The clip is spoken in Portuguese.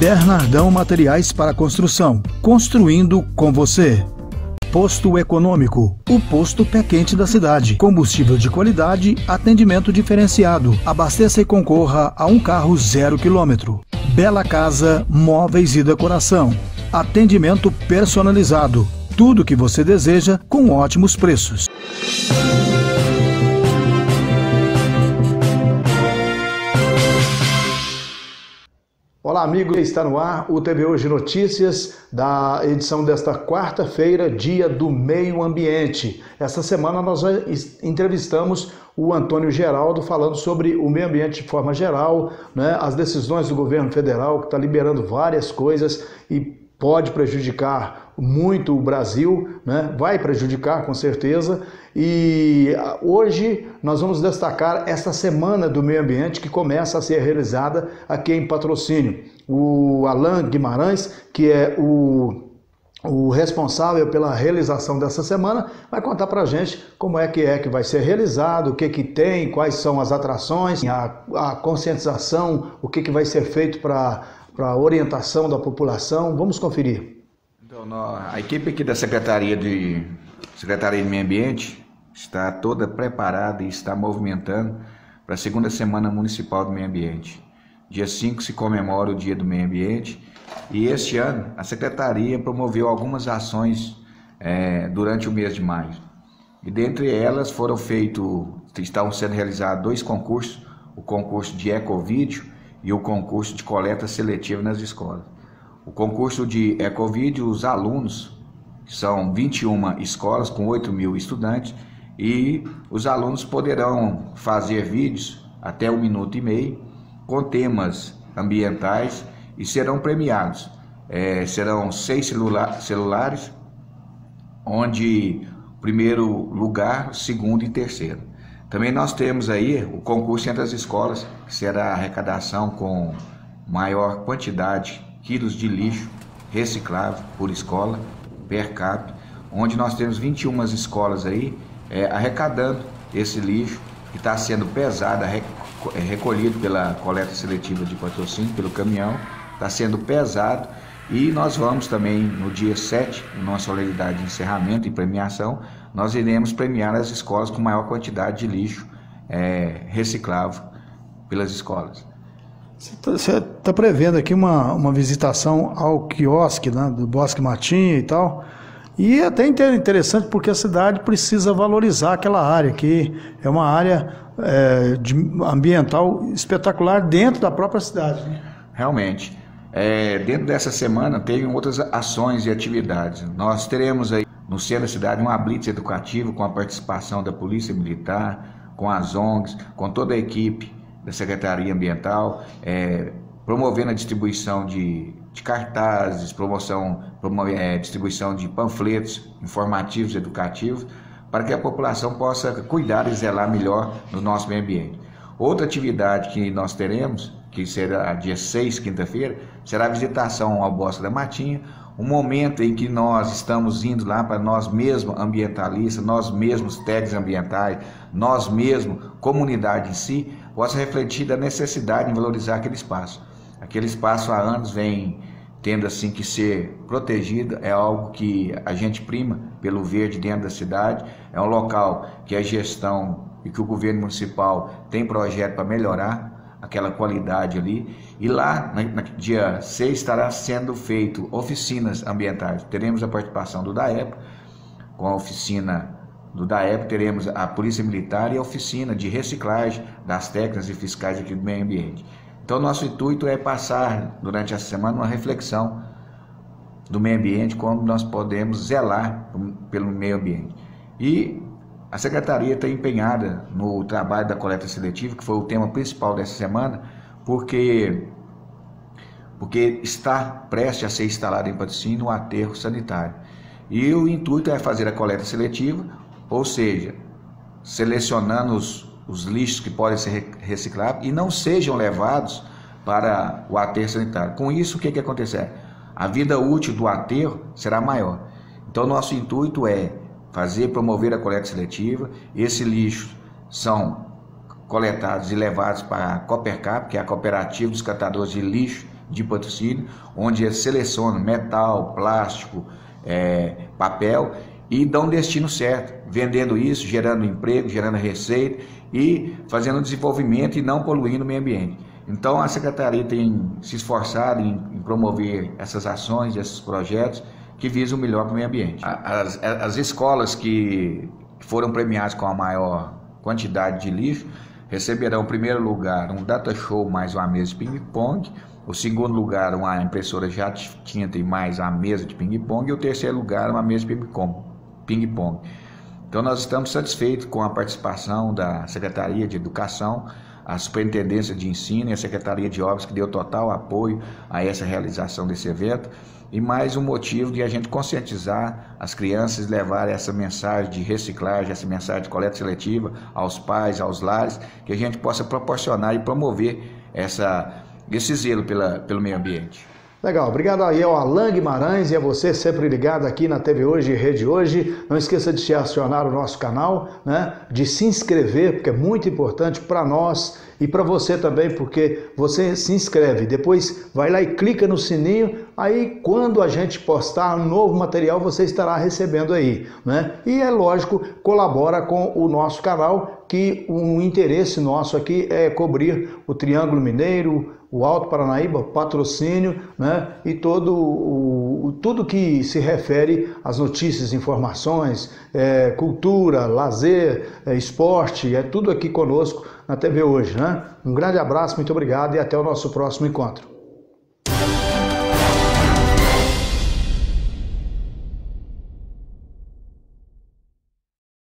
Bernardão Materiais para Construção. Construindo com você. Posto Econômico, o posto pé quente da cidade. Combustível de qualidade, atendimento diferenciado. Abasteça e concorra a um carro zero quilômetro. Bela Casa, móveis e decoração. Atendimento personalizado. Tudo que você deseja com ótimos preços. Olá, amigo, está no ar o TV Hoje Notícias da edição desta quarta-feira, dia do meio ambiente. Essa semana nós entrevistamos o Antônio Geraldo falando sobre o meio ambiente de forma geral, né, as decisões do governo federal que está liberando várias coisas e pode prejudicar muito o Brasil, né? vai prejudicar com certeza. E ah, hoje nós vamos destacar esta semana do meio ambiente que começa a ser realizada aqui em patrocínio. O Alain Guimarães, que é o o responsável pela realização dessa semana vai contar para gente como é que é que vai ser realizado, o que que tem, quais são as atrações, a, a conscientização, o que que vai ser feito para para orientação da população. Vamos conferir. Então, a equipe aqui da Secretaria de Secretaria de Meio Ambiente está toda preparada e está movimentando para a segunda semana municipal do meio ambiente. Dia 5 se comemora o Dia do Meio Ambiente e este ano a Secretaria promoveu algumas ações é, durante o mês de maio. E dentre elas foram feitos, estão sendo realizados dois concursos, o concurso de Ecovídeo e o concurso de coleta seletiva nas escolas. O concurso de Ecovídeo, os alunos, são 21 escolas com 8 mil estudantes, e os alunos poderão fazer vídeos até um minuto e meio com temas ambientais e serão premiados. É, serão seis celula celulares, onde primeiro lugar, segundo e terceiro. Também nós temos aí o concurso entre as escolas, que será a arrecadação com maior quantidade, quilos de lixo reciclável por escola, per capita, onde nós temos 21 escolas aí é, arrecadando esse lixo que está sendo pesado, é, recolhido pela coleta seletiva de patrocínio, pelo caminhão, está sendo pesado. E nós vamos também no dia 7, numa solenidade de encerramento e premiação, nós iremos premiar as escolas com maior quantidade de lixo é, reciclável pelas escolas. Você está tá prevendo aqui uma, uma visitação ao quiosque né, do Bosque Matinho e tal. E é até interessante porque a cidade precisa valorizar aquela área, que é uma área é, de, ambiental espetacular dentro da própria cidade. Né? Realmente. É, dentro dessa semana tem outras ações e atividades. Nós teremos aí no centro da cidade uma blitz educativa com a participação da Polícia Militar, com as ONGs, com toda a equipe da Secretaria Ambiental, é, promovendo a distribuição de, de cartazes, promoção, é, distribuição de panfletos informativos, educativos, para que a população possa cuidar e zelar melhor no nosso meio ambiente. Outra atividade que nós teremos que será dia 6, quinta-feira, será a visitação ao Bosque da Matinha, um momento em que nós estamos indo lá para nós mesmos ambientalistas, nós mesmos técnicos ambientais, nós mesmos, comunidade em si, possa refletir da necessidade em valorizar aquele espaço. Aquele espaço há anos vem tendo assim que ser protegido, é algo que a gente prima pelo verde dentro da cidade, é um local que a gestão e que o governo municipal tem projeto para melhorar, aquela qualidade ali. E lá, no dia 6, estará sendo feito oficinas ambientais. Teremos a participação do DAEP, com a oficina do DAEP, teremos a Polícia Militar e a oficina de reciclagem das técnicas e fiscais aqui do meio ambiente. Então, nosso intuito é passar, durante essa semana, uma reflexão do meio ambiente, como nós podemos zelar pelo meio ambiente. E a secretaria está empenhada no trabalho da coleta seletiva, que foi o tema principal dessa semana, porque, porque está prestes a ser instalado em patrocínio um aterro sanitário. E o intuito é fazer a coleta seletiva, ou seja, selecionando os, os lixos que podem ser reciclados e não sejam levados para o aterro sanitário. Com isso, o que, que acontecer? A vida útil do aterro será maior. Então, nosso intuito é fazer promover a coleta seletiva. Esse lixo são coletados e levados para a Coopercap, que é a cooperativa dos catadores de lixo de patrocínio, onde eles selecionam metal, plástico, é, papel e dão destino certo, vendendo isso, gerando emprego, gerando receita e fazendo desenvolvimento e não poluindo o meio ambiente. Então a Secretaria tem se esforçado em, em promover essas ações, esses projetos que visam o melhor para o meio ambiente. As, as escolas que foram premiadas com a maior quantidade de lixo receberão, em primeiro lugar, um data show mais uma mesa de ping-pong, o segundo lugar, uma impressora de tinta e mais uma mesa de ping-pong, e o terceiro lugar, uma mesa de ping-pong. Então, nós estamos satisfeitos com a participação da Secretaria de Educação, a Superintendência de Ensino e a Secretaria de Obras, que deu total apoio a essa realização desse evento. E mais um motivo de a gente conscientizar as crianças, levar essa mensagem de reciclagem, essa mensagem de coleta seletiva aos pais, aos lares, que a gente possa proporcionar e promover essa, esse zelo pela, pelo meio ambiente. Legal, obrigado aí ao Alan Guimarães e a você sempre ligado aqui na TV Hoje e Rede Hoje. Não esqueça de se acionar o nosso canal, né? de se inscrever, porque é muito importante para nós e para você também, porque você se inscreve, depois vai lá e clica no sininho, aí quando a gente postar um novo material você estará recebendo aí, né? E é lógico, colabora com o nosso canal, que o interesse nosso aqui é cobrir o Triângulo Mineiro, o Alto Paranaíba, patrocínio, né? E todo o, tudo que se refere às notícias, informações, é, cultura, lazer, é, esporte, é tudo aqui conosco na TV hoje, né? Um grande abraço, muito obrigado e até o nosso próximo encontro.